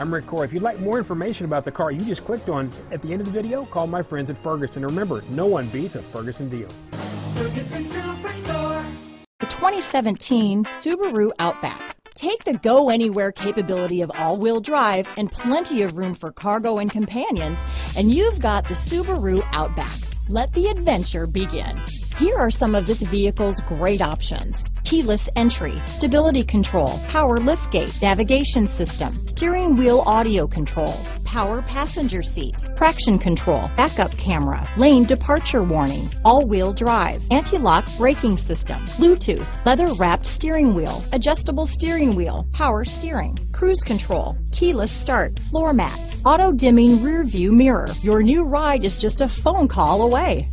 I'm Rick Core. If you'd like more information about the car you just clicked on at the end of the video, call my friends at Ferguson. Remember, no one beats a Ferguson deal. Ferguson Superstore. The 2017 Subaru Outback. Take the go anywhere capability of all-wheel drive and plenty of room for cargo and companions, and you've got the Subaru Outback. Let the adventure begin. Here are some of this vehicle's great options. Keyless entry, stability control, power liftgate, navigation system, steering wheel audio controls, power passenger seat, traction control, backup camera, lane departure warning, all-wheel drive, anti-lock braking system, Bluetooth, leather-wrapped steering wheel, adjustable steering wheel, power steering, cruise control, keyless start, floor mats, auto-dimming rear view mirror. Your new ride is just a phone call away.